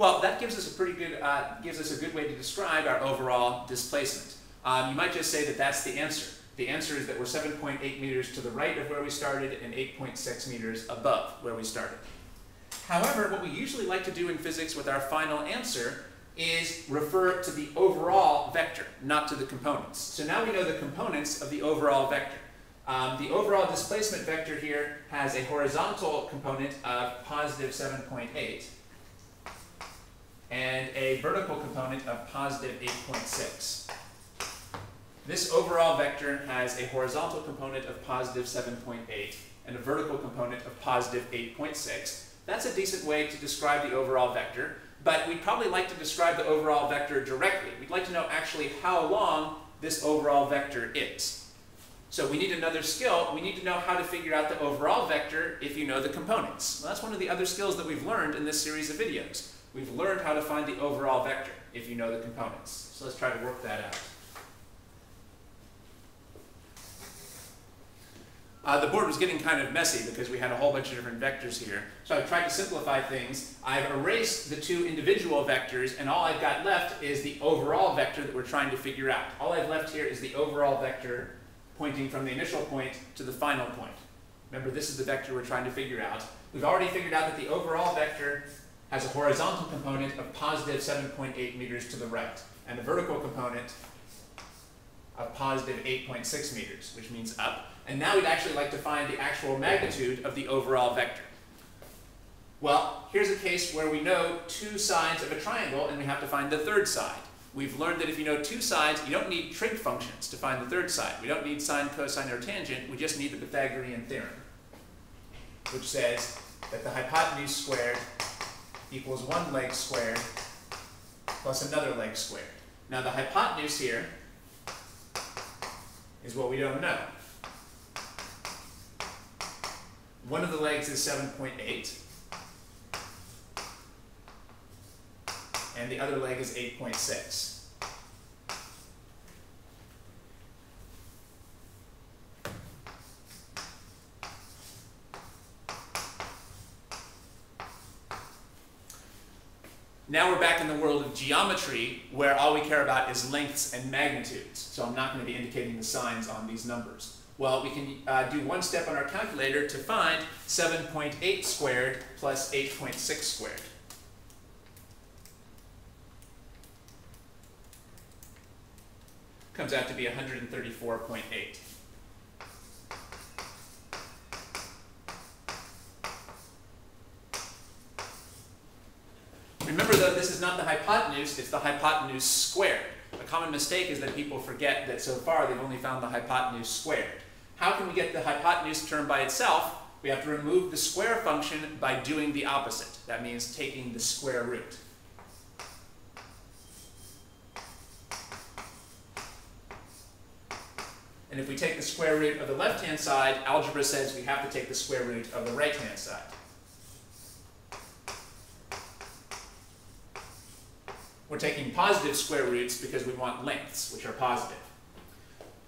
Well, that gives us a pretty good, uh, gives us a good way to describe our overall displacement. Um, you might just say that that's the answer. The answer is that we're 7.8 meters to the right of where we started and 8.6 meters above where we started. However, what we usually like to do in physics with our final answer is refer to the overall vector, not to the components. So now we know the components of the overall vector. Um, the overall displacement vector here has a horizontal component of positive 7.8 and a vertical component of positive 8.6. This overall vector has a horizontal component of positive 7.8 and a vertical component of positive 8.6. That's a decent way to describe the overall vector, but we'd probably like to describe the overall vector directly. We'd like to know actually how long this overall vector is. So we need another skill. We need to know how to figure out the overall vector if you know the components. Well, that's one of the other skills that we've learned in this series of videos. We've learned how to find the overall vector if you know the components. So let's try to work that out. Uh, the board was getting kind of messy because we had a whole bunch of different vectors here. So I've tried to simplify things. I've erased the two individual vectors, and all I've got left is the overall vector that we're trying to figure out. All I've left here is the overall vector pointing from the initial point to the final point. Remember, this is the vector we're trying to figure out. We've already figured out that the overall vector has a horizontal component of positive 7.8 meters to the right, and a vertical component of positive 8.6 meters, which means up. And now we'd actually like to find the actual magnitude of the overall vector. Well, here's a case where we know two sides of a triangle and we have to find the third side. We've learned that if you know two sides, you don't need trig functions to find the third side. We don't need sine, cosine, or tangent. We just need the Pythagorean theorem, which says that the hypotenuse squared equals one leg squared plus another leg squared. Now the hypotenuse here is what we don't know. One of the legs is 7.8, and the other leg is 8.6. Now we're back in the world of geometry where all we care about is lengths and magnitudes. So I'm not going to be indicating the signs on these numbers. Well, we can uh, do one step on our calculator to find 7.8 squared plus 8.6 squared. Comes out to be 134.8. Remember though, this is not the hypotenuse, it's the hypotenuse squared. A common mistake is that people forget that so far they've only found the hypotenuse squared. How can we get the hypotenuse term by itself? We have to remove the square function by doing the opposite. That means taking the square root. And if we take the square root of the left-hand side, algebra says we have to take the square root of the right-hand side. We're taking positive square roots because we want lengths, which are positive.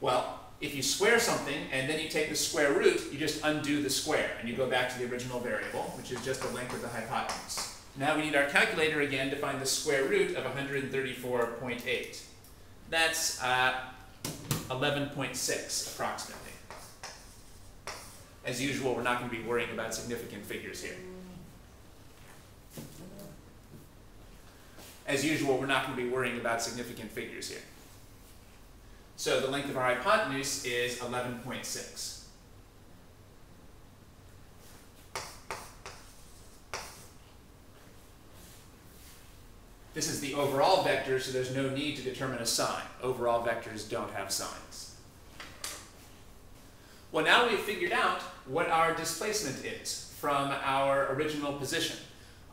Well, if you square something and then you take the square root, you just undo the square and you go back to the original variable, which is just the length of the hypotenuse. Now we need our calculator again to find the square root of 134.8. That's uh, 11.6 approximately. As usual, we're not going to be worrying about significant figures here. As usual, we're not going to be worrying about significant figures here. So the length of our hypotenuse is 11.6. This is the overall vector, so there's no need to determine a sign. Overall vectors don't have signs. Well, now we've figured out what our displacement is from our original position.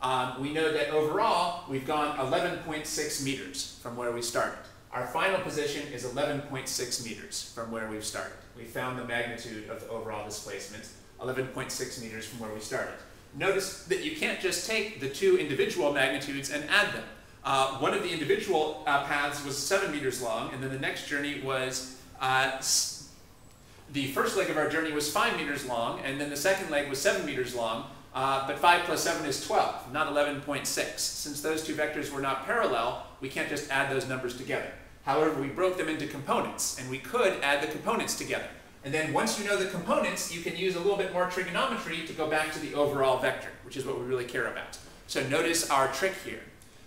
Um, we know that overall, we've gone 11.6 meters from where we started. Our final position is 11.6 meters from where we've started. We found the magnitude of the overall displacement, 11.6 meters from where we started. Notice that you can't just take the two individual magnitudes and add them. Uh, one of the individual uh, paths was 7 meters long, and then the next journey was, uh, the first leg of our journey was 5 meters long, and then the second leg was 7 meters long. Uh, but 5 plus 7 is 12, not 11.6. Since those two vectors were not parallel, we can't just add those numbers together. However, we broke them into components, and we could add the components together. And then once you know the components, you can use a little bit more trigonometry to go back to the overall vector, which is what we really care about. So notice our trick here.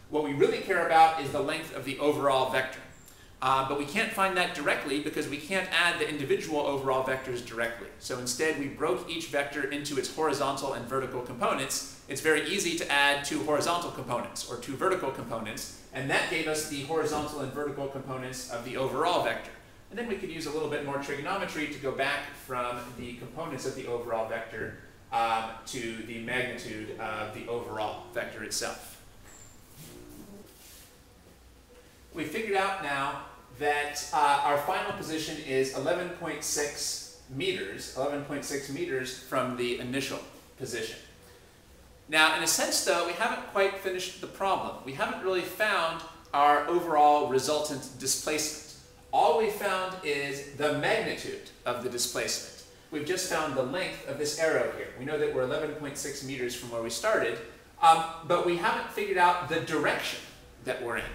What we really care about is the length of the overall vector. Uh, but we can't find that directly because we can't add the individual overall vectors directly. So instead, we broke each vector into its horizontal and vertical components. It's very easy to add two horizontal components or two vertical components, and that gave us the horizontal and vertical components of the overall vector. And then we could use a little bit more trigonometry to go back from the components of the overall vector um, to the magnitude of the overall vector itself. We figured out now that uh, our final position is 11.6 meters, 11.6 meters from the initial position. Now, in a sense, though, we haven't quite finished the problem. We haven't really found our overall resultant displacement. All we found is the magnitude of the displacement. We've just found the length of this arrow here. We know that we're 11.6 meters from where we started, um, but we haven't figured out the direction that we're in.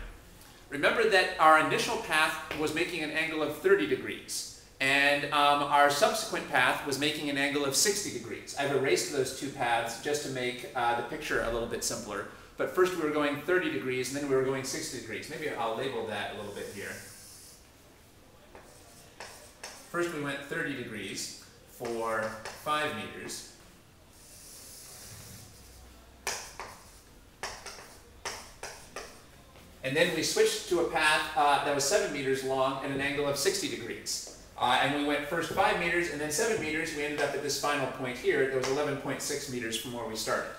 Remember that our initial path was making an angle of 30 degrees, and um, our subsequent path was making an angle of 60 degrees. I've erased those two paths just to make uh, the picture a little bit simpler. But first we were going 30 degrees, and then we were going 60 degrees. Maybe I'll label that a little bit here. First we went 30 degrees for 5 meters. And then we switched to a path uh, that was 7 meters long at an angle of 60 degrees. Uh, and we went first 5 meters and then 7 meters. We ended up at this final point here that was 11.6 meters from where we started.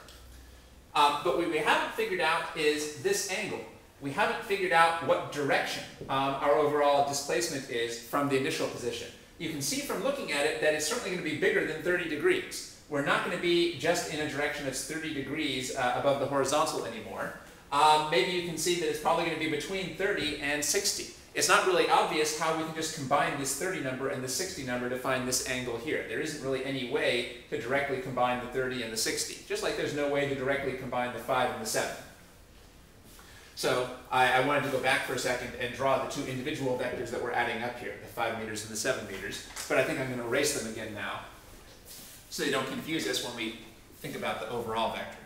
Um, but what we haven't figured out is this angle. We haven't figured out what direction um, our overall displacement is from the initial position. You can see from looking at it that it's certainly going to be bigger than 30 degrees. We're not going to be just in a direction that's 30 degrees uh, above the horizontal anymore um, maybe you can see that it's probably going to be between 30 and 60. It's not really obvious how we can just combine this 30 number and the 60 number to find this angle here. There isn't really any way to directly combine the 30 and the 60, just like there's no way to directly combine the 5 and the 7. So I, I, wanted to go back for a second and draw the two individual vectors that we're adding up here, the 5 meters and the 7 meters, but I think I'm going to erase them again now so they don't confuse us when we think about the overall vector.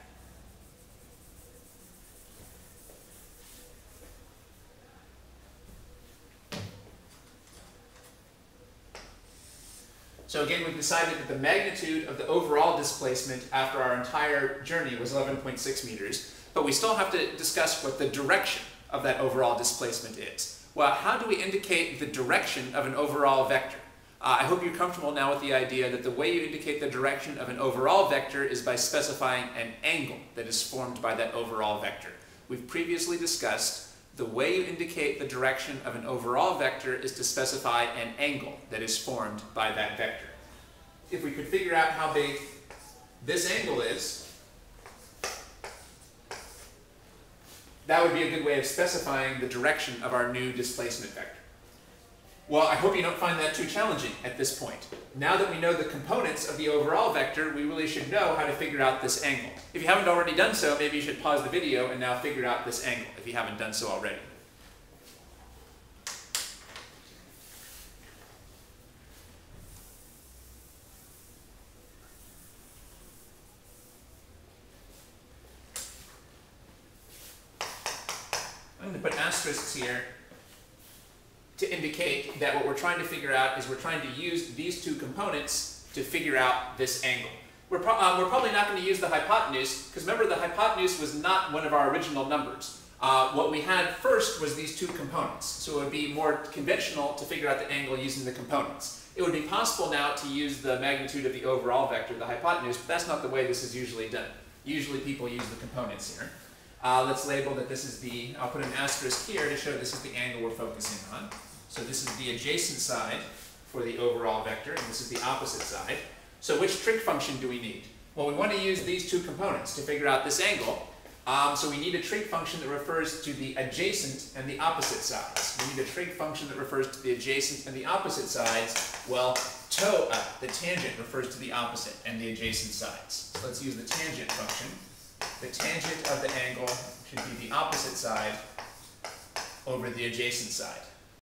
So again, we've decided that the magnitude of the overall displacement after our entire journey was 11.6 meters, but we still have to discuss what the direction of that overall displacement is. Well, how do we indicate the direction of an overall vector? Uh, I hope you're comfortable now with the idea that the way you indicate the direction of an overall vector is by specifying an angle that is formed by that overall vector. We've previously discussed the way you indicate the direction of an overall vector is to specify an angle that is formed by that vector. If we could figure out how big this angle is, that would be a good way of specifying the direction of our new displacement vector. Well, I hope you don't find that too challenging at this point. Now that we know the components of the overall vector, we really should know how to figure out this angle. If you haven't already done so, maybe you should pause the video and now figure out this angle, if you haven't done so already. I'm going to put asterisks here to indicate that what we're trying to figure out is we're trying to use these two components to figure out this angle. We're, pro uh, we're probably not going to use the hypotenuse, because remember the hypotenuse was not one of our original numbers. Uh, what we had first was these two components, so it would be more conventional to figure out the angle using the components. It would be possible now to use the magnitude of the overall vector, the hypotenuse, but that's not the way this is usually done. Usually people use the components here. Uh, let's label that this is the, I'll put an asterisk here to show this is the angle we're focusing on. So this is the adjacent side for the overall vector, and this is the opposite side. So which trig function do we need? Well, we want to use these two components to figure out this angle. Um, so we need a trig function that refers to the adjacent and the opposite sides. We need a trig function that refers to the adjacent and the opposite sides. Well, to, uh, the tangent refers to the opposite and the adjacent sides. So let's use the tangent function. The tangent of the angle should be the opposite side over the adjacent side.